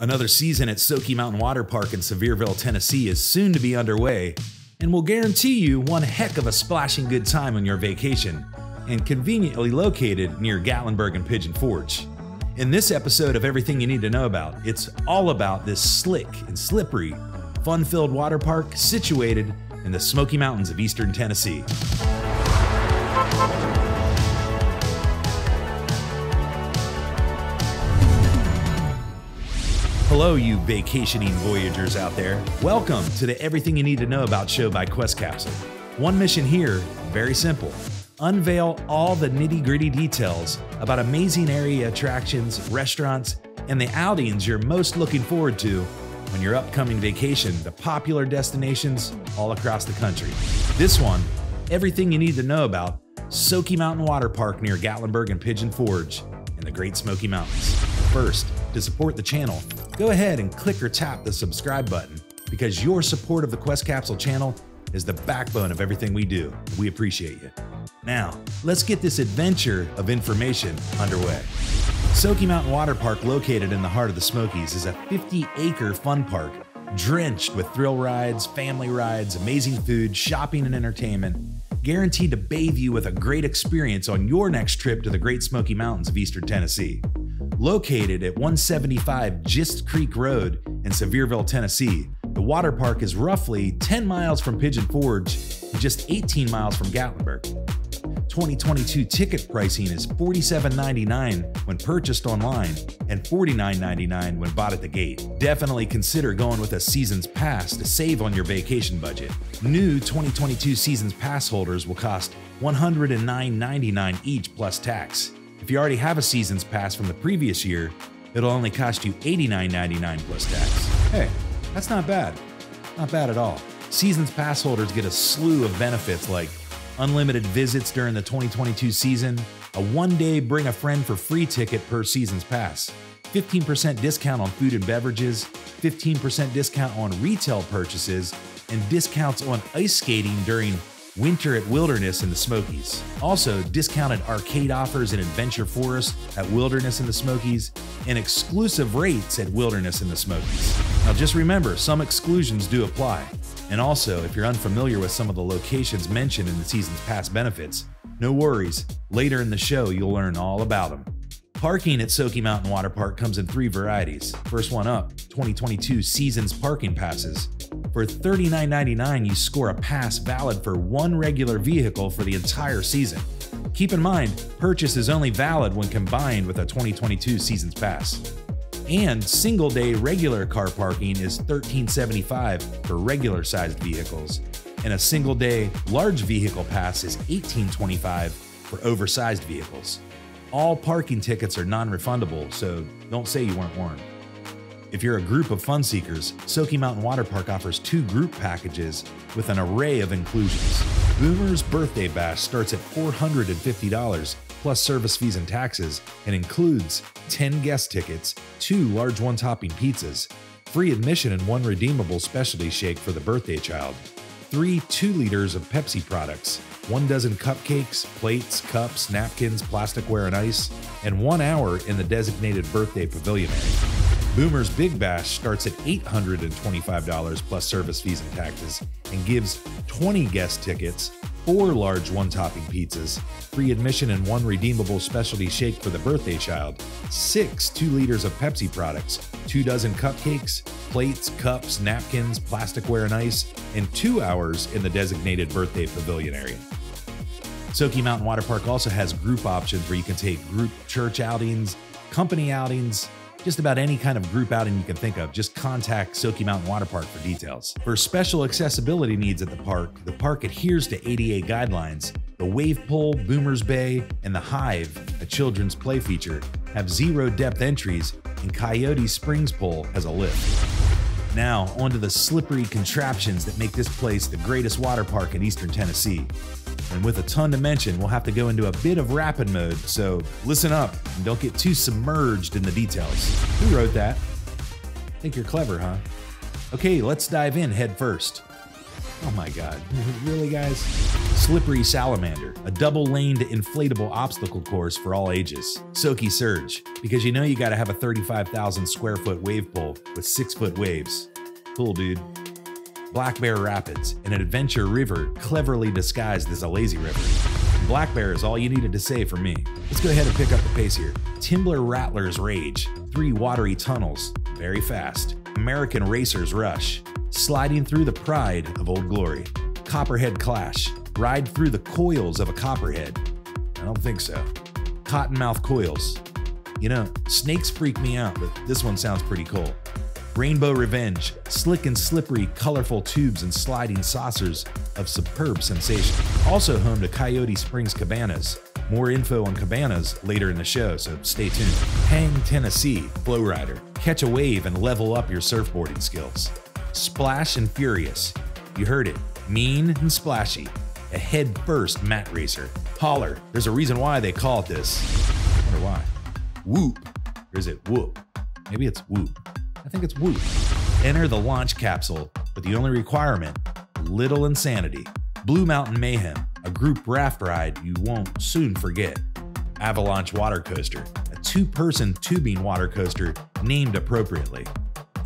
Another season at Soaky Mountain Water Park in Sevierville, Tennessee is soon to be underway, and will guarantee you one heck of a splashing good time on your vacation, and conveniently located near Gatlinburg and Pigeon Forge. In this episode of Everything You Need to Know About, it's all about this slick and slippery, fun filled water park situated in the Smoky Mountains of eastern Tennessee. Hello, you vacationing voyagers out there. Welcome to the Everything You Need to Know About show by Quest Capsule. One mission here, very simple unveil all the nitty gritty details about amazing area attractions, restaurants, and the outings you're most looking forward to on your upcoming vacation to popular destinations all across the country. This one, everything you need to know about Soaky Mountain Water Park near Gatlinburg and Pigeon Forge in the Great Smoky Mountains. First, to support the channel, go ahead and click or tap the subscribe button because your support of the Quest Capsule channel is the backbone of everything we do. We appreciate you. Now, let's get this adventure of information underway. Soaky Mountain Water Park, located in the heart of the Smokies, is a 50 acre fun park drenched with thrill rides, family rides, amazing food, shopping, and entertainment, guaranteed to bathe you with a great experience on your next trip to the Great Smoky Mountains of Eastern Tennessee. Located at 175 Gist Creek Road in Sevierville, Tennessee, the water park is roughly 10 miles from Pigeon Forge and just 18 miles from Gatlinburg. 2022 ticket pricing is $47.99 when purchased online and $49.99 when bought at the gate. Definitely consider going with a season's pass to save on your vacation budget. New 2022 season's pass holders will cost $109.99 each plus tax. If you already have a season's pass from the previous year, it'll only cost you $89.99 plus tax. Hey, that's not bad. Not bad at all. Season's pass holders get a slew of benefits like unlimited visits during the 2022 season, a one day bring a friend for free ticket per season's pass, 15% discount on food and beverages, 15% discount on retail purchases, and discounts on ice skating during winter at Wilderness in the Smokies. Also, discounted arcade offers in Adventure Forest at Wilderness in the Smokies, and exclusive rates at Wilderness in the Smokies. Now, just remember, some exclusions do apply. And also, if you're unfamiliar with some of the locations mentioned in the season's past benefits, no worries. Later in the show, you'll learn all about them. Parking at Soaky Mountain Water Park comes in three varieties. First one up 2022 Seasons Parking Passes. For $39.99, you score a pass valid for one regular vehicle for the entire season. Keep in mind, purchase is only valid when combined with a 2022 Seasons Pass. And single day regular car parking is $13.75 for regular sized vehicles, and a single day large vehicle pass is $18.25 for oversized vehicles. All parking tickets are non refundable, so don't say you weren't warned. If you're a group of fun seekers, Soaky Mountain Water Park offers two group packages with an array of inclusions. Boomer's Birthday Bash starts at $450 plus service fees and taxes and includes 10 guest tickets, two large one topping pizzas, free admission and one redeemable specialty shake for the birthday child, three 2 liters of Pepsi products, one dozen cupcakes, plates, cups, napkins, plasticware, and ice, and one hour in the designated birthday pavilion area. Boomer's Big Bash starts at $825 plus service fees and taxes and gives 20 guest tickets, four large one topping pizzas, free admission and one redeemable specialty shake for the birthday child, six 2 liters of Pepsi products, two dozen cupcakes, plates, cups, napkins, plasticware, and ice, and two hours in the designated birthday pavilion area. Soaky Mountain Water Park also has group options where you can take group church outings, company outings, just about any kind of group outing you can think of, just contact Soaky Mountain Water Park for details. For special accessibility needs at the park, the park adheres to ADA guidelines. The Wave Pool, Boomer's Bay, and the Hive, a children's play feature, have zero depth entries, and Coyote Springs Pool has a lift. Now, onto the slippery contraptions that make this place the greatest water park in eastern Tennessee. And with a ton to mention, we'll have to go into a bit of rapid mode, so listen up and don't get too submerged in the details. Who wrote that? Think you're clever, huh? Okay, let's dive in head first. Oh my god. really, guys? Slippery Salamander, a double laned inflatable obstacle course for all ages. Soaky Surge, because you know you gotta have a 35,000 square foot wave pool with 6 foot waves. Cool, dude. Black Bear Rapids, an adventure river cleverly disguised as a lazy river. Black Bear is all you needed to say for me. Let's go ahead and pick up the pace here. Timber Rattler's Rage, three watery tunnels, very fast. American Racer's Rush, sliding through the pride of Old Glory. Copperhead Clash, ride through the coils of a copperhead. I don't think so. Cottonmouth Coils. You know, snakes freak me out, but this one sounds pretty cool. Rainbow Revenge, slick and slippery, colorful tubes and sliding saucers of superb sensation. Also home to Coyote Springs Cabanas. More info on Cabanas later in the show, so stay tuned. Hang Tennessee, Flow Rider. Catch a wave and level up your surfboarding skills. Splash and Furious. You heard it. Mean and splashy. A head first mat racer. Holler. There's a reason why they call it this. I wonder why. Whoop. Or is it whoop? Maybe it's whoop. I think it's Whoop. Enter the launch capsule with the only requirement little insanity. Blue Mountain Mayhem, a group raft ride you won't soon forget. Avalanche Water Coaster, a two person tubing water coaster named appropriately.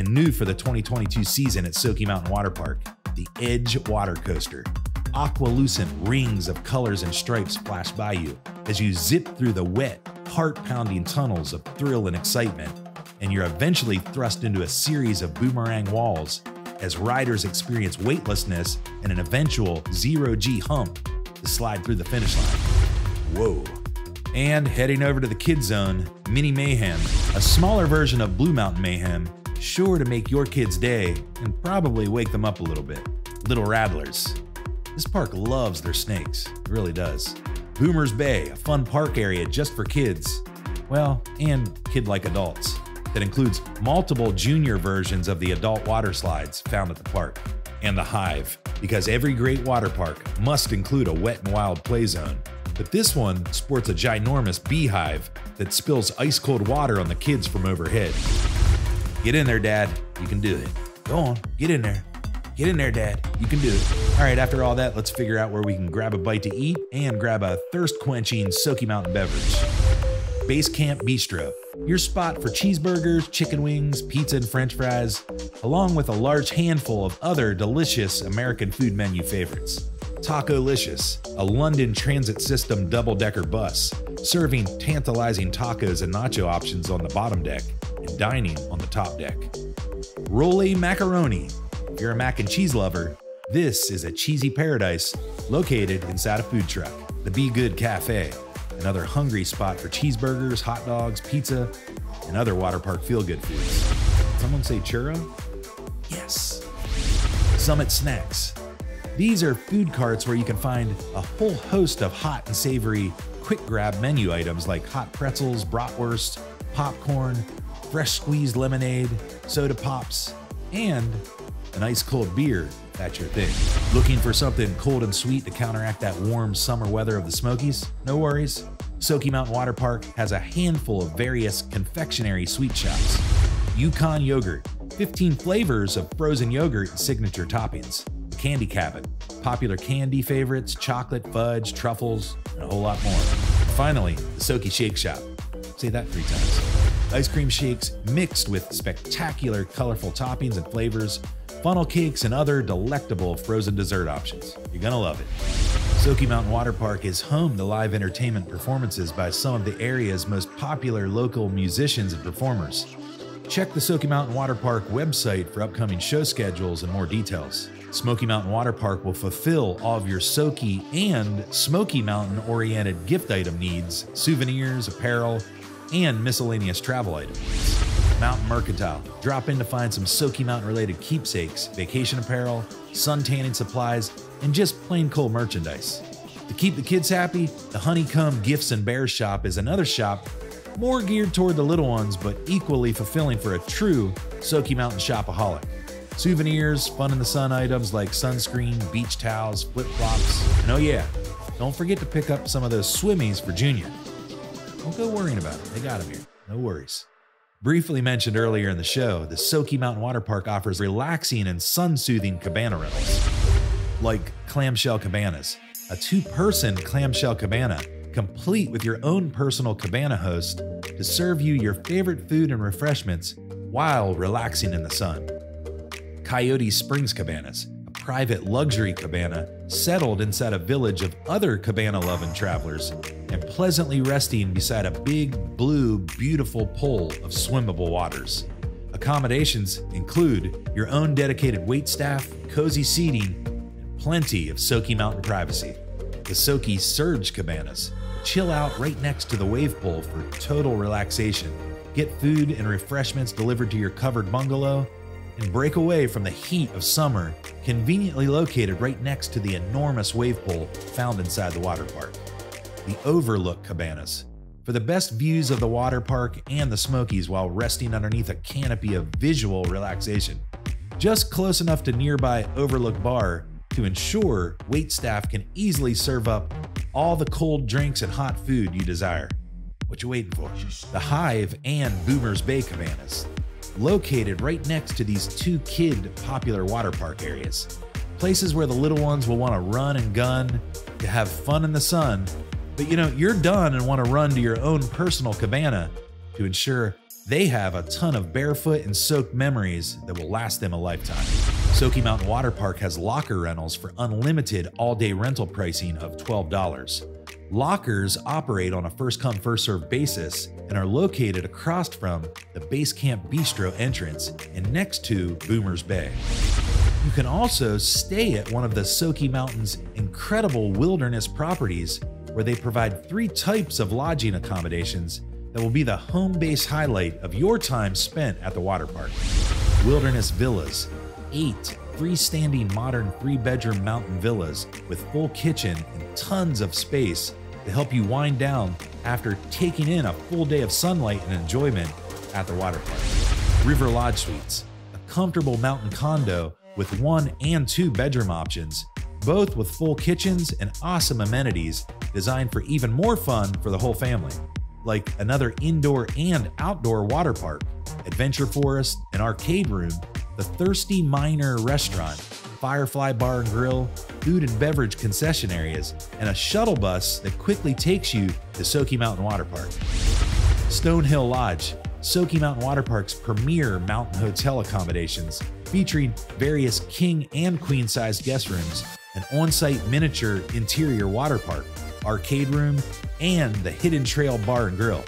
And new for the 2022 season at Soaky Mountain Water Park, the Edge Water Coaster. Aqualucent rings of colors and stripes flash by you as you zip through the wet, heart pounding tunnels of thrill and excitement and you're eventually thrust into a series of boomerang walls as riders experience weightlessness and an eventual zero G hump to slide through the finish line. Whoa. And heading over to the Kid Zone, Mini Mayhem, a smaller version of Blue Mountain Mayhem, sure to make your kids' day and probably wake them up a little bit. Little Rattlers. This park loves their snakes, it really does. Boomers Bay, a fun park area just for kids. Well, and kid like adults that includes multiple junior versions of the adult water slides found at the park. And the Hive, because every great water park must include a wet and wild play zone. But this one sports a ginormous beehive that spills ice cold water on the kids from overhead. Get in there, Dad. You can do it. Go on, get in there. Get in there, Dad. You can do it. All right, after all that, let's figure out where we can grab a bite to eat and grab a thirst quenching Soaky Mountain beverage. Base Camp Bistro your spot for cheeseburgers, chicken wings, pizza, and french fries, along with a large handful of other delicious American food menu favorites. Tacolicious, a London transit system double decker bus, serving tantalizing tacos and nacho options on the bottom deck dining on the top deck. Rolly Macaroni. If you're a mac and cheese lover, this is a cheesy paradise located inside a food truck, the Be Good Cafe another hungry spot for cheeseburgers, hot dogs, pizza, and other water park feel good foods. Someone say churro? Yes. Summit Snacks. These are food carts where you can find a whole host of hot and savory quick grab menu items like hot pretzels, bratwurst, popcorn, fresh squeezed lemonade, soda pops, and an ice cold beer that's your thing. Looking for something cold and sweet to counteract that warm summer weather of the Smokies? No worries. Soaky Mountain Water Park has a handful of various confectionery sweet shops. Yukon Yogurt, 15 flavors of frozen yogurt and signature toppings. Candy Cabin, popular candy favorites, chocolate, fudge, truffles, and a whole lot more. Finally, the Soaky Shake Shop. Say that three times. Ice cream shakes mixed with spectacular, colorful toppings and flavors funnel cakes, and other delectable frozen dessert options. You're gonna love it. Soaky Mountain Water Park is home to live entertainment performances by some of the area's most popular local musicians and performers. Check the Soaky Mountain Water Park website for upcoming show schedules and more details. Smoky Mountain Water Park will fulfill all of your Soaky and Smoky Mountain oriented gift item needs, souvenirs, apparel, and miscellaneous travel items. Mountain Mercantile. Drop in to find some Soaky Mountain related keepsakes, vacation apparel, sun tanning supplies, and just plain cool merchandise. To keep the kids happy, the Honeycomb Gifts and Bears shop is another shop more geared toward the little ones, but equally fulfilling for a true Soaky Mountain shopaholic. Souvenirs, fun in the sun items like sunscreen, beach towels, flip flops, and oh yeah, don't forget to pick up some of those swimmies for Junior. Don't go worrying about it, they got them here. No worries. Briefly mentioned earlier in the show, the Soaky Mountain Water Park offers relaxing and sun soothing cabana rentals. like clamshell cabanas, a two person clamshell cabana, complete with your own personal cabana host to serve you your favorite food and refreshments while relaxing in the sun. Coyote Springs Cabanas, a private luxury cabana settled inside a village of other cabana loving travelers and pleasantly resting beside a big, blue, beautiful pool of swimmable waters. Accommodations include your own dedicated wait staff, cozy seating, and plenty of Soaky Mountain privacy. The Soaky Surge Cabanas chill out right next to the wave pool for total relaxation. Get food and refreshments delivered to your covered bungalow and break away from the heat of summer, conveniently located right next to the enormous wave pool found inside the water park. The Overlook Cabanas. For the best views of the water park and the Smokies while resting underneath a canopy of visual relaxation. Just close enough to nearby Overlook Bar to ensure wait staff can easily serve up all the cold drinks and hot food you desire. What you waiting for? The Hive and Boomers Bay Cabanas, located right next to these two kid popular water park areas. Places where the little ones will want to run and gun, to have fun in the sun, but you know, you're done and want to run to your own personal cabana to ensure they have a ton of barefoot and soaked memories that will last them a lifetime. Soaky Mountain Water Park has locker rentals for unlimited all day rental pricing of $12. Lockers operate on a first come, first served basis and are located across from the Base Camp Bistro entrance and next to Boomers Bay. You can also stay at one of the Soaky Mountain's incredible wilderness properties where they provide three types of lodging accommodations that will be the home base highlight of your time spent at the water park. Wilderness Villas, eight freestanding modern three bedroom mountain villas with full kitchen and tons of space to help you wind down after taking in a full day of sunlight and enjoyment at the water park. River Lodge Suites, a comfortable mountain condo with one and two bedroom options, both with full kitchens and awesome amenities designed for even more fun for the whole family, like another indoor and outdoor water park, adventure forest, an arcade room, the Thirsty Miner restaurant, Firefly Bar and Grill, food and beverage concession areas, and a shuttle bus that quickly takes you to Soaky Mountain Water Park. Stonehill Lodge, Soaky Mountain Water Park's premier mountain hotel accommodations, featuring various king and queen sized guest rooms, an on site miniature interior water park, arcade room, and the Hidden Trail Bar and Grill.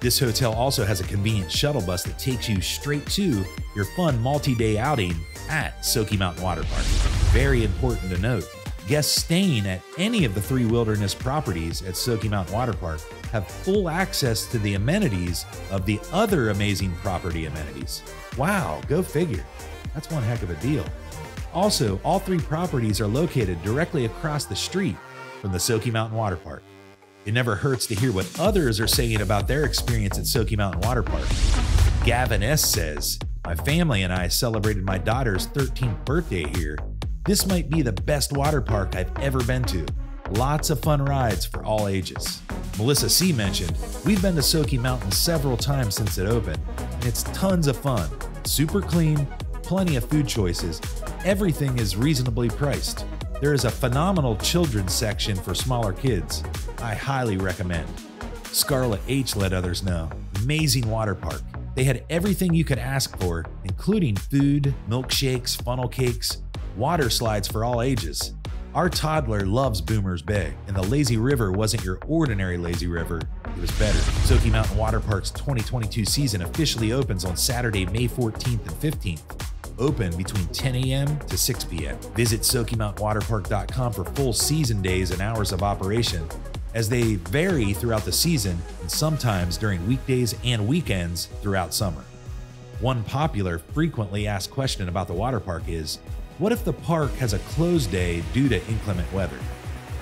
This hotel also has a convenient shuttle bus that takes you straight to your fun multi day outing at Soaky Mountain Water Park. Very important to note guests staying at any of the three wilderness properties at Soaky Mountain Water Park have full access to the amenities of the other amazing property amenities. Wow, go figure. That's one heck of a deal. Also, all three properties are located directly across the street from the Soaky Mountain Water Park. It never hurts to hear what others are saying about their experience at Soaky Mountain Water Park. Gavin S. says, My family and I celebrated my daughter's 13th birthday here. This might be the best water park I've ever been to. Lots of fun rides for all ages. Melissa C. mentioned, We've been to Soaky Mountain several times since it opened, and it's tons of fun. Super clean, plenty of food choices, everything is reasonably priced. There is a phenomenal children's section for smaller kids. I highly recommend. Scarlet H let others know. Amazing water park. They had everything you could ask for, including food, milkshakes, funnel cakes, water slides for all ages. Our toddler loves Boomers Bay, and the lazy river wasn't your ordinary lazy river, it was better. Soaky Mountain Water Park's 2022 season officially opens on Saturday, May 14th and 15th. Open between 10 a.m. to 6 p.m. Visit SoakyMountainWaterPark.com for full season days and hours of operation, as they vary throughout the season and sometimes during weekdays and weekends throughout summer. One popular, frequently asked question about the water park is what if the park has a closed day due to inclement weather?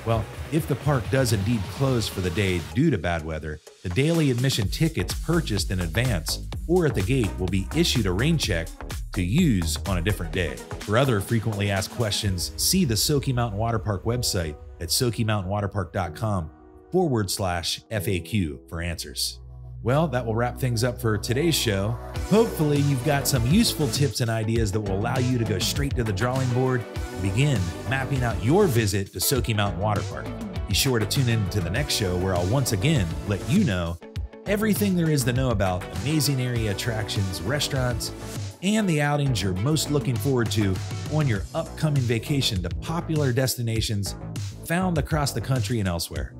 Well, if the park does indeed close for the day due to bad weather, the daily admission tickets purchased in advance or at the gate will be issued a rain check to use on a different day. For other frequently asked questions, see the Soaky Mountain Water Park website at SoakyMountainWaterPark.com forward slash FAQ for answers. Well, that will wrap things up for today's show. Hopefully, you've got some useful tips and ideas that will allow you to go straight to the drawing board and begin mapping out your visit to Soaky Mountain Water Park. Be sure to tune in to the next show where I'll once again let you know everything there is to know about amazing area attractions, restaurants, and the outings you're most looking forward to on your upcoming vacation to popular destinations found across the country and elsewhere.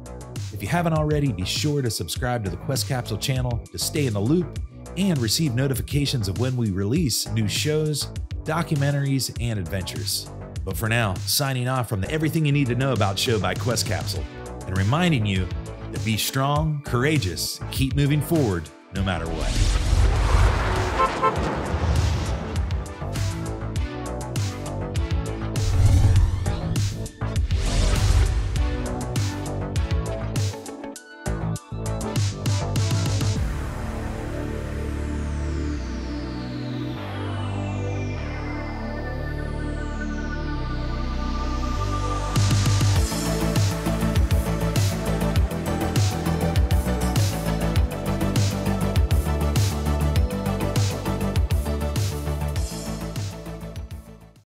If you haven't already, be sure to subscribe to the Quest Capsule channel to stay in the loop and receive notifications of when we release new shows, documentaries, and adventures. But for now, signing off from the Everything You Need to Know About show by Quest Capsule and reminding you to be strong, courageous, keep moving forward no matter what.